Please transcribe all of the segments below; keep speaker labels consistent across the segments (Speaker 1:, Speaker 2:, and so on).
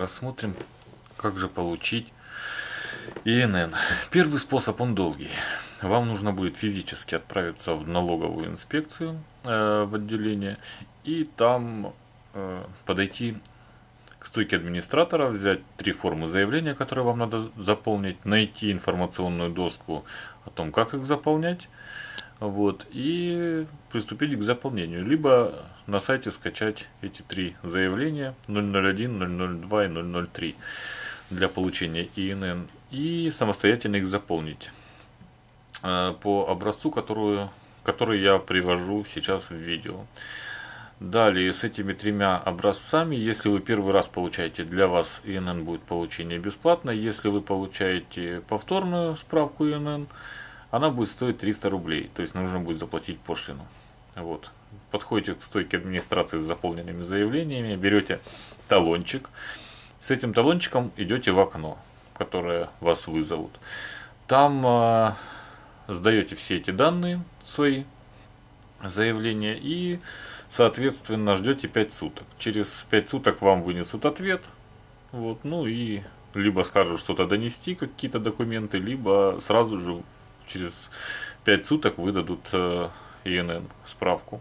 Speaker 1: рассмотрим, как же получить ИНН. Первый способ, он долгий. Вам нужно будет физически отправиться в налоговую инспекцию э, в отделение и там э, подойти к стойке администратора, взять три формы заявления, которые вам надо заполнить, найти информационную доску о том, как их заполнять, вот, и приступить к заполнению. Либо на сайте скачать эти три заявления 001, 002 и 003 для получения ИНН и самостоятельно их заполнить э, по образцу, которую, который я привожу сейчас в видео. Далее с этими тремя образцами, если вы первый раз получаете, для вас ИНН будет получение бесплатно. Если вы получаете повторную справку ИНН, она будет стоить 300 рублей, то есть нужно будет заплатить пошлину. Вот. Подходите к стойке администрации с заполненными заявлениями, берете талончик, с этим талончиком идете в окно, которое вас вызовут. Там э, сдаете все эти данные свои, заявления и, соответственно, ждете 5 суток. Через 5 суток вам вынесут ответ, вот, ну и либо скажут что-то донести, какие-то документы, либо сразу же через 5 суток выдадут э, ИНН справку.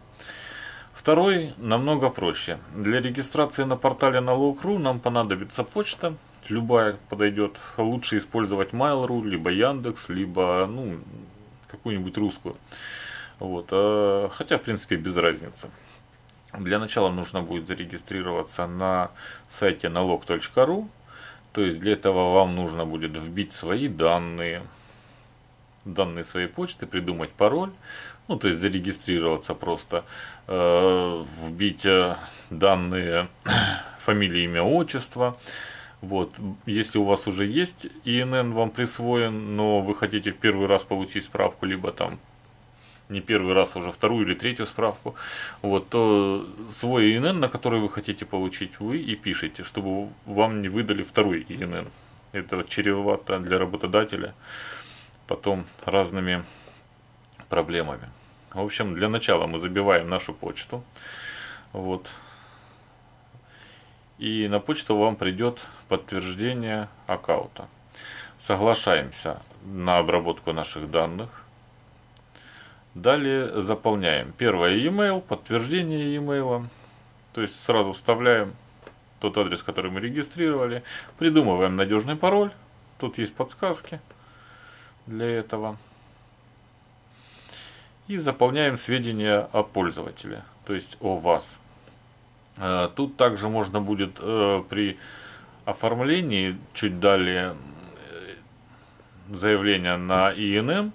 Speaker 1: Второй намного проще. Для регистрации на портале налог.ру нам понадобится почта. Любая подойдет. Лучше использовать Mail.ru, либо Яндекс, либо ну, какую-нибудь русскую. Вот. А, хотя, в принципе, без разницы. Для начала нужно будет зарегистрироваться на сайте налог.ру. То есть для этого вам нужно будет вбить свои данные, данные своей почты, придумать пароль, ну то есть зарегистрироваться просто, э, вбить э, данные фамилии, имя, отчество. Вот, если у вас уже есть ИНН вам присвоен, но вы хотите в первый раз получить справку, либо там не первый раз, а уже вторую или третью справку, вот, то свой ИНН, на который вы хотите получить, вы и пишете, чтобы вам не выдали второй ИНН. Это чревато для работодателя потом разными проблемами. В общем, для начала мы забиваем нашу почту. Вот. И на почту вам придет подтверждение аккаунта. Соглашаемся на обработку наших данных. Далее заполняем первое e-mail, подтверждение e-mail. То есть сразу вставляем тот адрес, который мы регистрировали. Придумываем надежный пароль. Тут есть подсказки для этого. И заполняем сведения о пользователе, то есть о вас. Э, тут также можно будет э, при оформлении чуть далее э, заявление на ИНН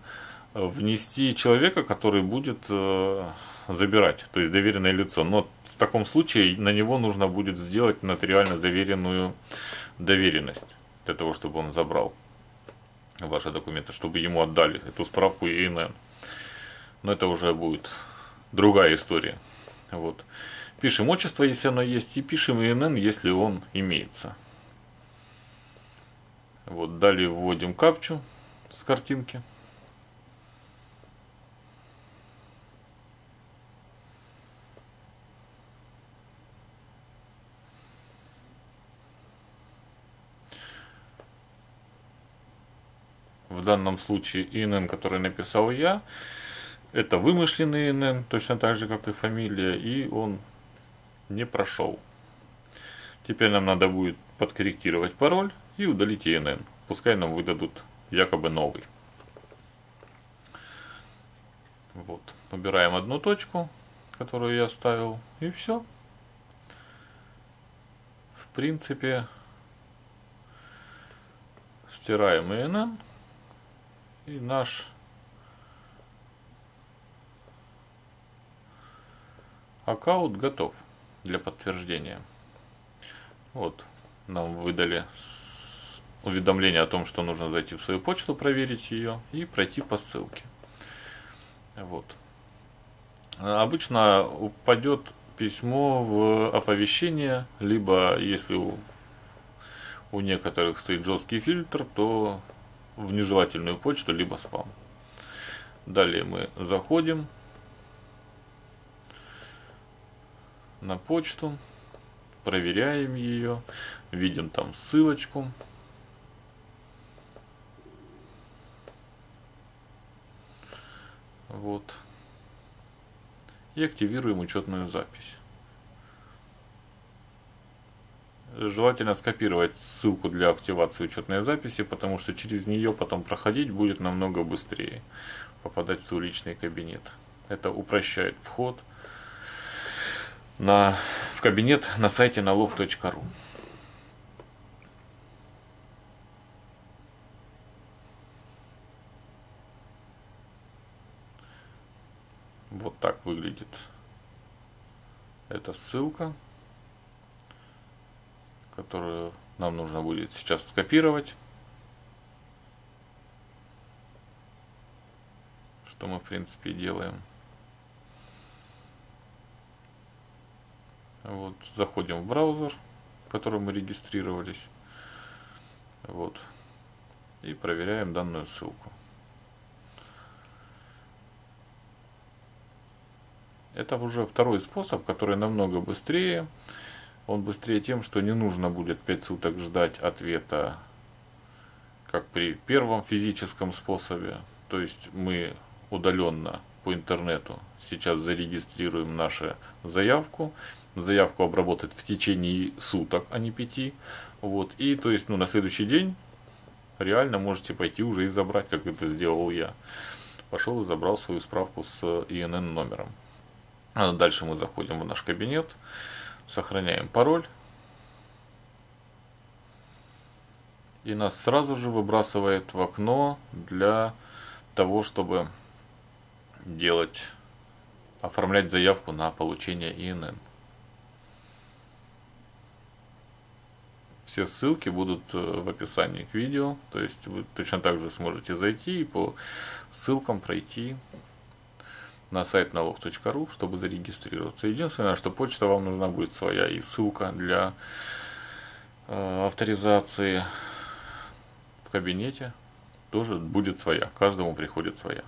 Speaker 1: внести человека, который будет забирать, то есть доверенное лицо. Но в таком случае на него нужно будет сделать нотариально заверенную доверенность для того, чтобы он забрал ваши документы, чтобы ему отдали эту справку ИНН. Но это уже будет другая история. Вот. Пишем отчество, если оно есть, и пишем ИНН, если он имеется. Вот, далее вводим капчу с картинки. В данном случае ИНН, который написал я, это вымышленный ИНН, точно так же, как и фамилия, и он не прошел. Теперь нам надо будет подкорректировать пароль и удалить ИНН. Пускай нам выдадут якобы новый. Вот. Убираем одну точку, которую я оставил, и все. В принципе, стираем ИНН. И наш аккаунт готов для подтверждения. Вот, нам выдали уведомление о том, что нужно зайти в свою почту, проверить ее и пройти по ссылке. Вот. Обычно упадет письмо в оповещение, либо если у, у некоторых стоит жесткий фильтр, то в нежелательную почту, либо спам. Далее мы заходим на почту, проверяем ее, видим там ссылочку. Вот. И активируем учетную запись. Желательно скопировать ссылку для активации учетной записи, потому что через нее потом проходить будет намного быстрее попадать в свой личный кабинет. Это упрощает вход на, в кабинет на сайте налог.ру. Вот так выглядит эта ссылка, которую нам нужно будет сейчас скопировать. Что мы в принципе делаем. Вот, заходим в браузер, в котором мы регистрировались. Вот. И проверяем данную ссылку. Это уже второй способ, который намного быстрее. Он быстрее тем, что не нужно будет 5 суток ждать ответа, как при первом физическом способе. То есть мы удаленно по интернету сейчас зарегистрируем нашу заявку. Заявку обработать в течение суток, а не пяти. Вот. И то есть ну, на следующий день реально можете пойти уже и забрать, как это сделал я. Пошел и забрал свою справку с ИНН номером. А дальше мы заходим в наш кабинет, сохраняем пароль. И нас сразу же выбрасывает в окно для того, чтобы делать, оформлять заявку на получение ИНН. Все ссылки будут э, в описании к видео, то есть вы точно так же сможете зайти и по ссылкам пройти на сайт налог.ру, чтобы зарегистрироваться. Единственное, что почта вам нужна будет своя и ссылка для э, авторизации в кабинете тоже будет своя. Каждому приходит своя.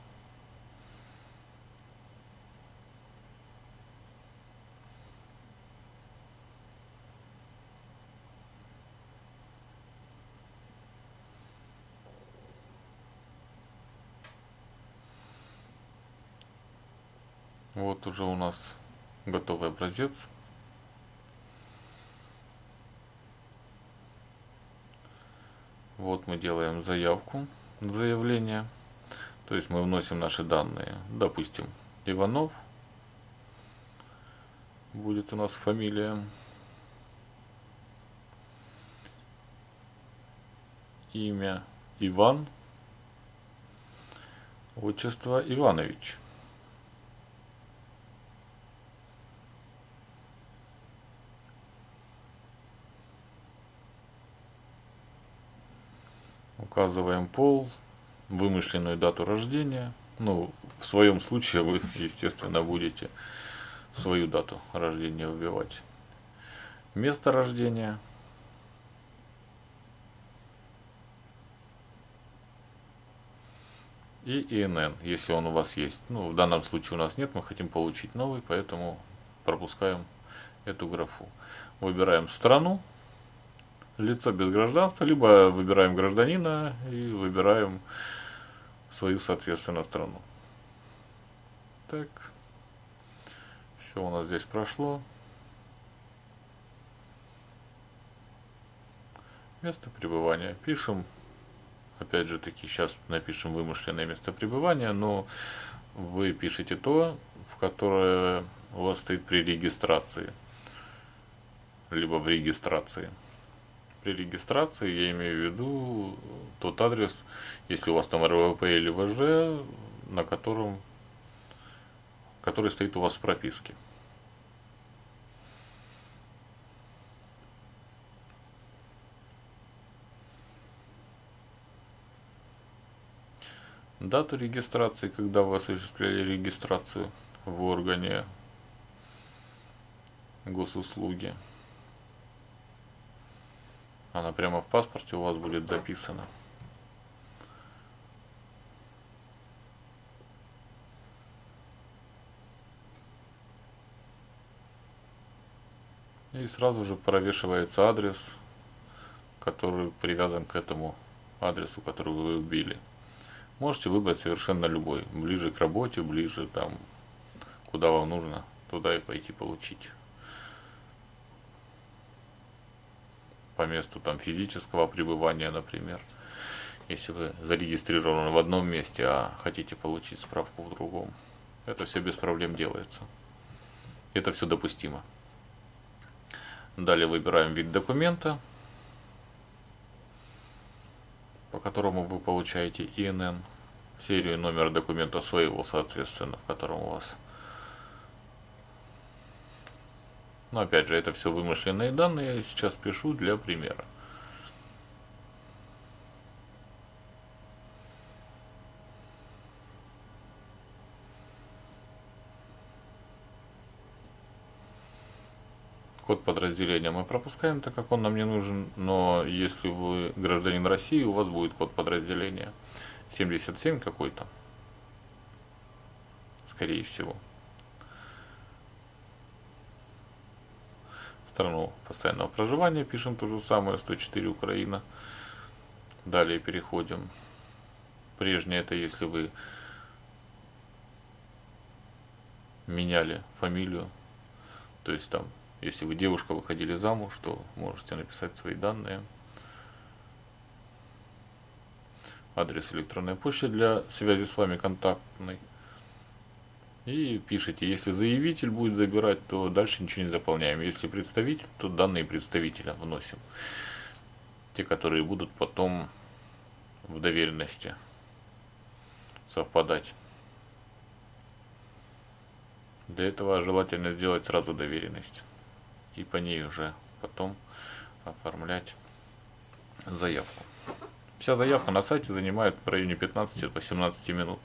Speaker 1: Вот уже у нас готовый образец. Вот мы делаем заявку, заявление. То есть мы вносим наши данные. Допустим, Иванов. Будет у нас фамилия. Имя Иван. Отчество Иванович. Указываем пол, вымышленную дату рождения. Ну, в своем случае вы, естественно, будете свою дату рождения вбивать. Место рождения. И ИНН, если он у вас есть. Ну, в данном случае у нас нет, мы хотим получить новый, поэтому пропускаем эту графу. Выбираем страну, лицо без гражданства, либо выбираем гражданина и выбираем свою, соответственно, страну. Так, все у нас здесь прошло. Место пребывания. Пишем, опять же таки, сейчас напишем вымышленное место пребывания, но вы пишете то, в которое у вас стоит при регистрации, либо в регистрации при регистрации, я имею в виду тот адрес, если у вас там РВП или ВЖ, на котором, который стоит у вас в прописке. Дату регистрации, когда вы осуществляли регистрацию в органе госуслуги. Она прямо в паспорте у вас будет записана. И сразу же провешивается адрес, который привязан к этому адресу, который вы вбили. Можете выбрать совершенно любой, ближе к работе, ближе там, куда вам нужно, туда и пойти получить. По месту там физического пребывания, например. Если вы зарегистрированы в одном месте, а хотите получить справку в другом. Это все без проблем делается. Это все допустимо. Далее выбираем вид документа, по которому вы получаете ИНН, серию номер документа своего, соответственно, в котором у вас. Но опять же, это все вымышленные данные, я сейчас пишу для примера. Код подразделения мы пропускаем, так как он нам не нужен, но если вы гражданин России, у вас будет код подразделения 77 какой-то, скорее всего. Страну постоянного проживания пишем то же самое, 104 Украина. Далее переходим. Прежнее это если вы меняли фамилию, то есть там если вы девушка, выходили замуж, то можете написать свои данные. Адрес электронной почты для связи с вами контактный. И пишите, если заявитель будет забирать, то дальше ничего не заполняем. Если представитель, то данные представителя вносим. Те, которые будут потом в доверенности совпадать. Для этого желательно сделать сразу доверенность и по ней уже потом оформлять заявку. Вся заявка на сайте занимает в районе 15-18 минут.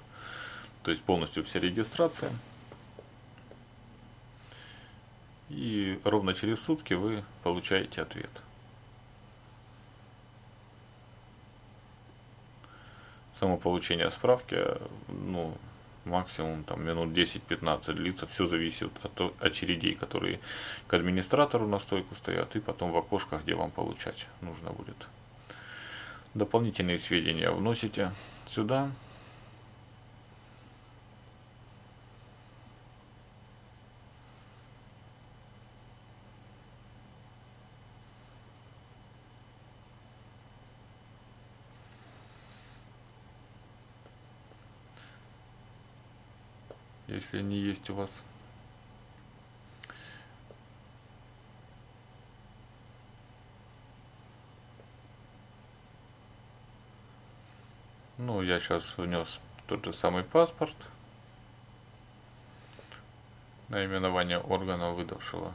Speaker 1: То есть полностью вся регистрация. И ровно через сутки вы получаете ответ. Само получение справки, ну, максимум там минут 10-15 длится, все зависит от очередей, которые к администратору на стойку стоят, и потом в окошках, где вам получать нужно будет. Дополнительные сведения вносите сюда. Если они есть у вас. Ну, я сейчас внес тот же самый паспорт. Наименование органа, выдавшего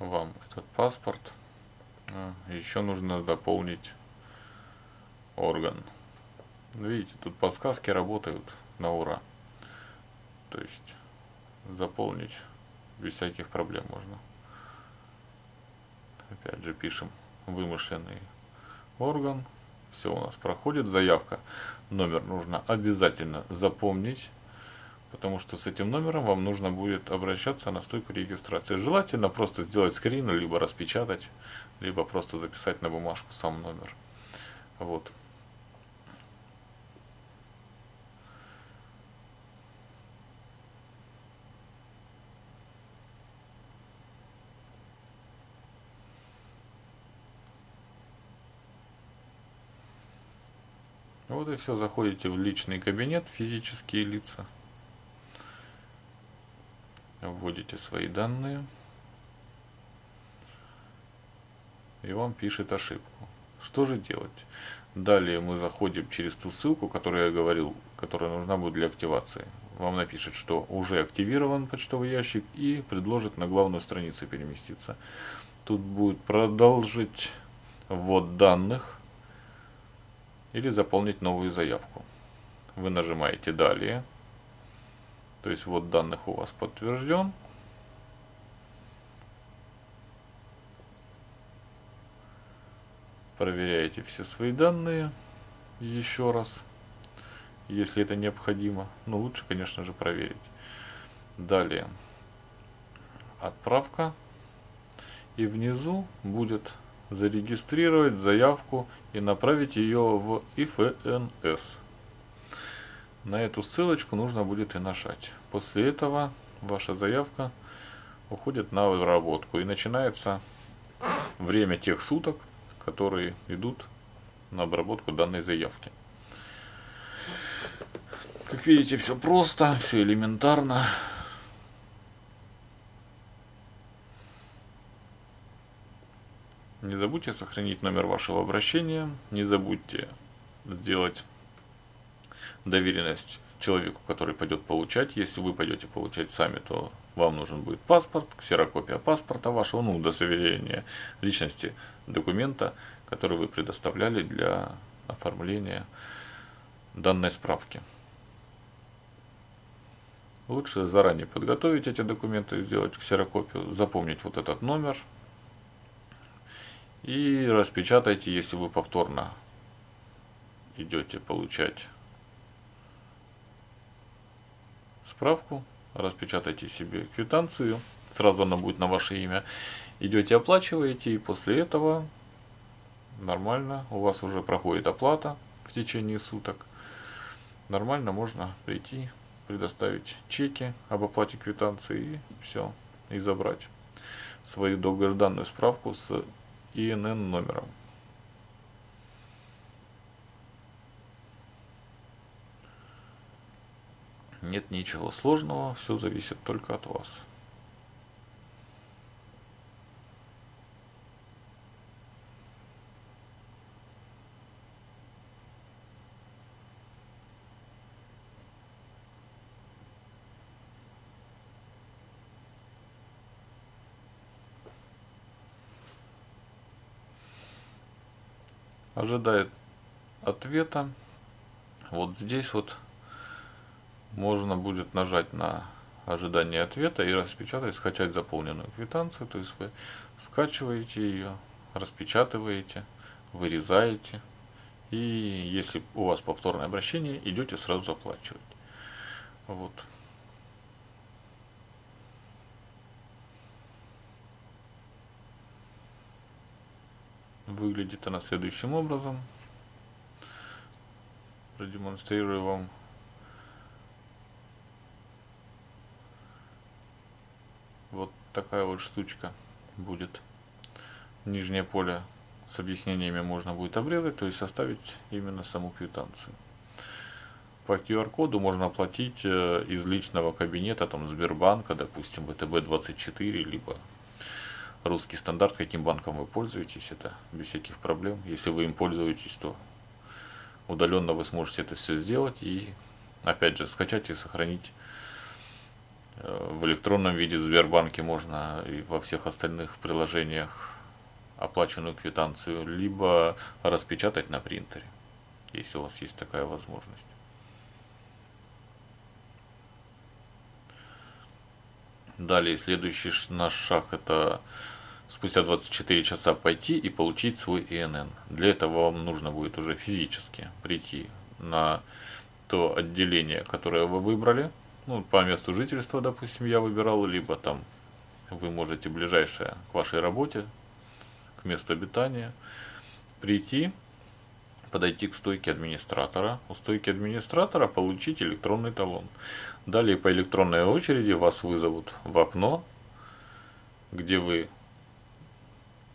Speaker 1: вам этот паспорт. А, Еще нужно дополнить орган. Видите, тут подсказки работают на ура. То есть заполнить без всяких проблем можно. Опять же пишем вымышленный орган. Все у нас проходит. Заявка. Номер нужно обязательно запомнить. Потому что с этим номером вам нужно будет обращаться на стойку регистрации. Желательно просто сделать скрин, либо распечатать, либо просто записать на бумажку сам номер. Вот. Вот и все, заходите в личный кабинет, физические лица. Вводите свои данные. И вам пишет ошибку. Что же делать? Далее мы заходим через ту ссылку, которую я говорил, которая нужна будет для активации. Вам напишет, что уже активирован почтовый ящик и предложит на главную страницу переместиться. Тут будет продолжить ввод данных или заполнить новую заявку. Вы нажимаете «Далее». То есть вот данных у вас подтвержден. Проверяете все свои данные еще раз, если это необходимо. Но лучше, конечно же, проверить. Далее отправка. И внизу будет зарегистрировать заявку и направить ее в ИФНС. На эту ссылочку нужно будет и нажать. После этого ваша заявка уходит на обработку и начинается время тех суток, которые идут на обработку данной заявки. Как видите, все просто, все элементарно. Не забудьте сохранить номер вашего обращения, не забудьте сделать доверенность человеку, который пойдет получать. Если вы пойдете получать сами, то вам нужен будет паспорт, ксерокопия паспорта вашего, ну, удостоверение личности документа, который вы предоставляли для оформления данной справки. Лучше заранее подготовить эти документы, сделать ксерокопию, запомнить вот этот номер и распечатайте, если вы повторно идете получать справку, распечатайте себе квитанцию, сразу она будет на ваше имя, идете оплачиваете, и после этого нормально, у вас уже проходит оплата в течение суток, нормально можно прийти, предоставить чеки об оплате квитанции и все, и забрать свою долгожданную справку с ИНН номером. Нет ничего сложного, все зависит только от вас. Ожидает ответа. Вот здесь вот можно будет нажать на ожидание ответа и распечатать, скачать заполненную квитанцию. То есть вы скачиваете ее, распечатываете, вырезаете. И если у вас повторное обращение, идете сразу оплачивать. Вот. Выглядит она следующим образом. Продемонстрирую вам вот такая вот штучка будет. Нижнее поле с объяснениями можно будет обрезать, то есть составить именно саму квитанцию. По QR-коду можно оплатить э, из личного кабинета там Сбербанка, допустим, ВТБ-24, либо русский стандарт, каким банком вы пользуетесь, это без всяких проблем. Если вы им пользуетесь, то удаленно вы сможете это все сделать и опять же скачать и сохранить э, в электронном виде в Сбербанке можно и во всех остальных приложениях оплаченную квитанцию, либо распечатать на принтере, если у вас есть такая возможность. Далее следующий наш шаг это спустя 24 часа пойти и получить свой ИНН. Для этого вам нужно будет уже физически прийти на то отделение, которое вы выбрали. Ну, по месту жительства, допустим, я выбирал, либо там вы можете ближайшее к вашей работе, к месту обитания, прийти, подойти к стойке администратора, у стойки администратора получить электронный талон. Далее по электронной очереди вас вызовут в окно, где вы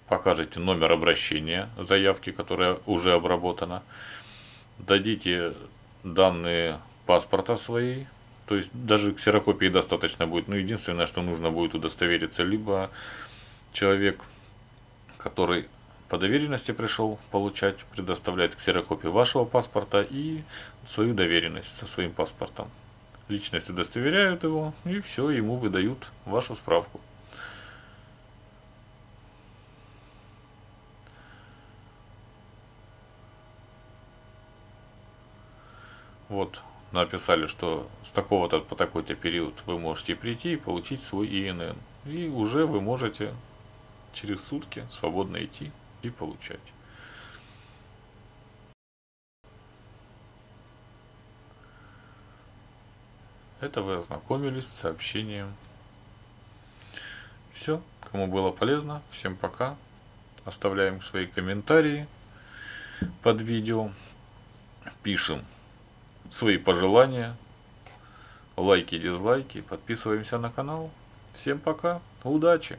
Speaker 1: покажете номер обращения заявки, которая уже обработана, дадите данные паспорта своей, то есть даже ксерокопии достаточно будет, но единственное, что нужно будет удостовериться, либо человек, который по доверенности пришел получать, предоставлять ксерокопию вашего паспорта и свою доверенность со своим паспортом. Личность удостоверяют его и все, ему выдают вашу справку. Вот, написали, что с такого-то по такой-то период вы можете прийти и получить свой ИНН. И уже вы можете через сутки свободно идти и получать. Это вы ознакомились с сообщением Все. Кому было полезно, всем пока. Оставляем свои комментарии под видео. Пишем свои пожелания. Лайки, дизлайки. Подписываемся на канал. Всем пока. Удачи!